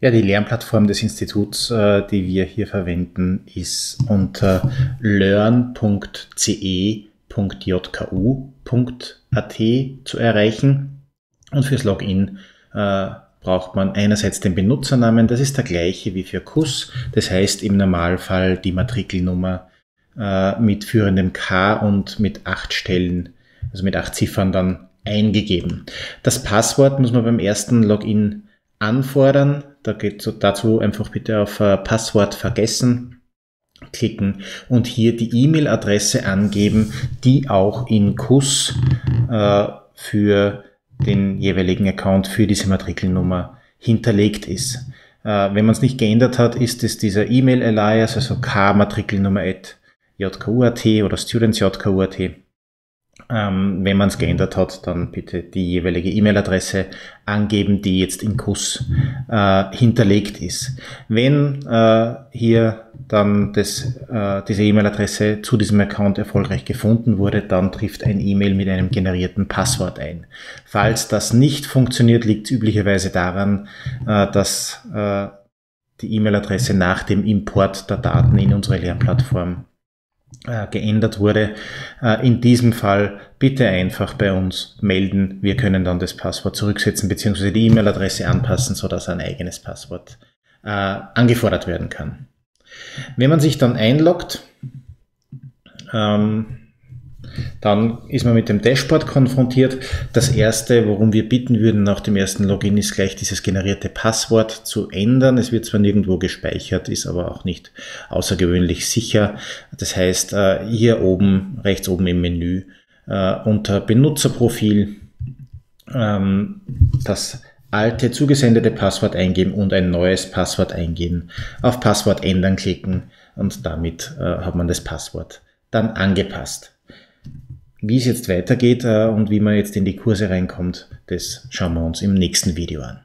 Ja, die Lernplattform des Instituts, äh, die wir hier verwenden, ist unter learn.ce.jku.at zu erreichen. Und fürs Login äh, braucht man einerseits den Benutzernamen, das ist der gleiche wie für KUS, das heißt im Normalfall die Matrikelnummer äh, mit führendem K und mit acht Stellen, also mit acht Ziffern dann eingegeben. Das Passwort muss man beim ersten Login anfordern. Da geht dazu einfach bitte auf äh, Passwort vergessen klicken und hier die E-Mail-Adresse angeben, die auch in KUS äh, für den jeweiligen Account für diese Matrikelnummer hinterlegt ist. Äh, wenn man es nicht geändert hat, ist es dieser E-Mail-Alias, also k-Matrikelnummer.jku.at oder students.jku.at. Ähm, wenn man es geändert hat, dann bitte die jeweilige E-Mail-Adresse angeben, die jetzt in KUS äh, hinterlegt ist. Wenn äh, hier dann das, äh, diese E-Mail-Adresse zu diesem Account erfolgreich gefunden wurde, dann trifft ein E-Mail mit einem generierten Passwort ein. Falls das nicht funktioniert, liegt es üblicherweise daran, äh, dass äh, die E-Mail-Adresse nach dem Import der Daten in unsere Lernplattform äh, geändert wurde. Äh, in diesem Fall bitte einfach bei uns melden. Wir können dann das Passwort zurücksetzen bzw. die E-Mail-Adresse anpassen, sodass ein eigenes Passwort äh, angefordert werden kann. Wenn man sich dann einloggt, ähm, dann ist man mit dem Dashboard konfrontiert. Das erste, worum wir bitten würden nach dem ersten Login, ist gleich dieses generierte Passwort zu ändern. Es wird zwar nirgendwo gespeichert, ist aber auch nicht außergewöhnlich sicher. Das heißt, äh, hier oben, rechts oben im Menü, äh, unter Benutzerprofil, ähm, das alte zugesendete Passwort eingeben und ein neues Passwort eingeben. Auf Passwort ändern klicken und damit äh, hat man das Passwort dann angepasst. Wie es jetzt weitergeht äh, und wie man jetzt in die Kurse reinkommt, das schauen wir uns im nächsten Video an.